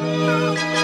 Música